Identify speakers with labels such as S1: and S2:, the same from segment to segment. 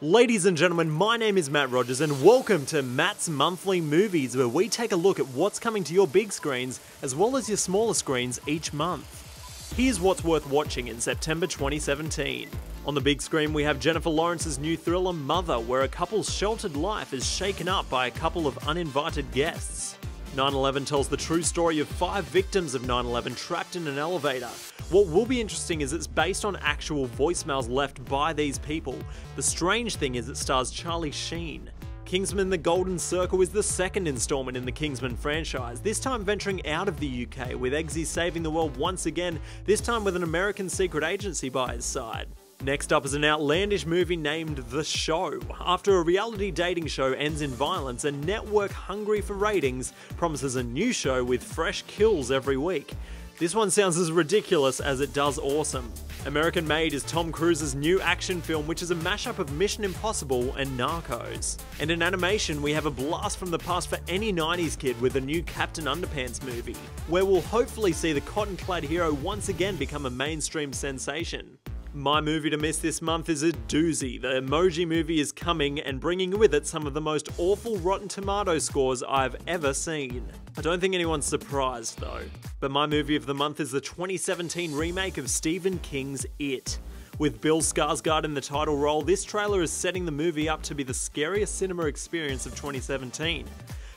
S1: Ladies and gentlemen, my name is Matt Rogers, and welcome to Matt's Monthly Movies, where we take a look at what's coming to your big screens as well as your smaller screens each month. Here's what's worth watching in September 2017. On the big screen, we have Jennifer Lawrence's new thriller Mother, where a couple's sheltered life is shaken up by a couple of uninvited guests. 9 11 tells the true story of five victims of 9 11 trapped in an elevator. What will be interesting is it's based on actual voicemails left by these people. The strange thing is it stars Charlie Sheen. Kingsman The Golden Circle is the second installment in the Kingsman franchise, this time venturing out of the UK, with Eggsy saving the world once again, this time with an American secret agency by his side. Next up is an outlandish movie named The Show. After a reality dating show ends in violence, a network hungry for ratings promises a new show with fresh kills every week. This one sounds as ridiculous as it does awesome. American Made is Tom Cruise's new action film, which is a mashup of Mission Impossible and Narcos. And in animation, we have a blast from the past for any 90s kid with the new Captain Underpants movie, where we'll hopefully see the cotton clad hero once again become a mainstream sensation. My movie to miss this month is a doozy. The Emoji Movie is coming and bringing with it some of the most awful Rotten Tomato scores I've ever seen. I don't think anyone's surprised though. But my movie of the month is the 2017 remake of Stephen King's It. With Bill Skarsgård in the title role, this trailer is setting the movie up to be the scariest cinema experience of 2017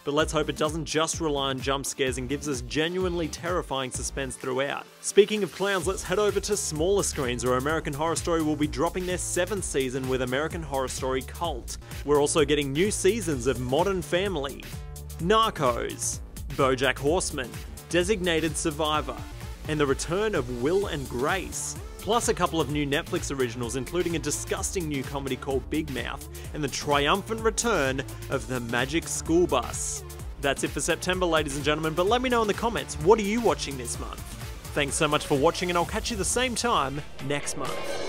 S1: but let's hope it doesn't just rely on jump scares and gives us genuinely terrifying suspense throughout. Speaking of clowns, let's head over to smaller screens where American Horror Story will be dropping their seventh season with American Horror Story Cult. We're also getting new seasons of Modern Family, Narcos, Bojack Horseman, Designated Survivor, and the return of Will and Grace plus a couple of new Netflix originals, including a disgusting new comedy called Big Mouth, and the triumphant return of the Magic School Bus. That's it for September, ladies and gentlemen, but let me know in the comments what are you watching this month? Thanks so much for watching, and I'll catch you the same time next month.